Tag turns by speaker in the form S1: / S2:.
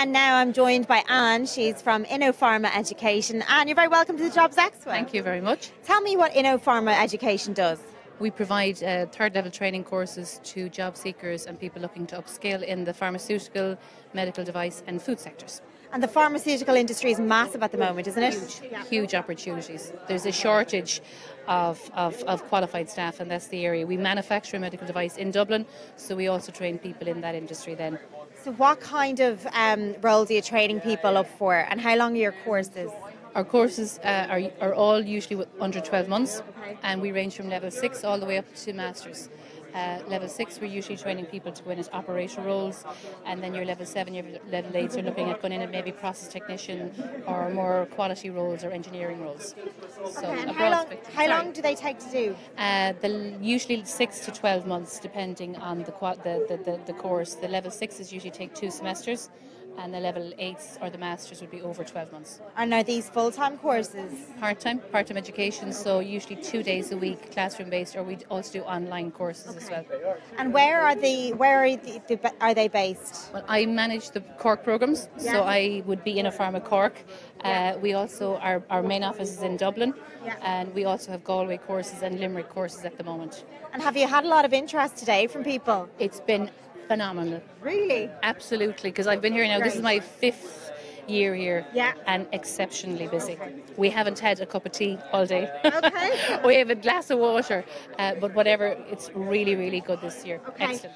S1: And now I'm joined by Anne. She's from InnoPharma Education. Anne, you're very welcome to the Jobs Expo.
S2: Thank you very much.
S1: Tell me what InnoPharma Education does.
S2: We provide uh, third level training courses to job seekers and people looking to upscale in the pharmaceutical, medical device, and food sectors.
S1: And the pharmaceutical industry is massive at the moment, isn't it?
S2: Huge, huge opportunities. There's a shortage of, of, of qualified staff, and that's the area. We manufacture a medical device in Dublin, so we also train people in that industry then.
S1: So, what kind of um, roles are you training people up for, and how long are your courses?
S2: Our courses uh, are, are all usually under 12 months, and we range from level 6 all the way up to masters. Uh, level 6, we're usually training people to go in as operator roles, and then your level 7, your level 8, you're looking at going in at maybe process technician or more quality roles or engineering roles.
S1: So and how long, how long do they take to do?
S2: Uh, the, usually 6 to 12 months, depending on the, the, the, the, the course. The level 6s usually take two semesters and the level 8s or the masters would be over 12 months.
S1: And are these full-time courses?
S2: Part-time, part-time education, so usually two days a week classroom based or we also do online courses okay. as well.
S1: And where are the where are, the, the, are they based?
S2: Well, I manage the Cork programs, yeah. so I would be in InnoPharma Cork. Yeah. Uh, we also our, our main office is in Dublin yeah. and we also have Galway courses and Limerick courses at the moment.
S1: And have you had a lot of interest today from people?
S2: It's been phenomenal.
S1: Really?
S2: Absolutely, because I've been here now. This is my fifth year here
S1: yeah.
S2: and exceptionally busy. We haven't had a cup of tea all day.
S1: Okay.
S2: we have a glass of water, uh, but whatever, it's really, really good this year. Okay. Excellent.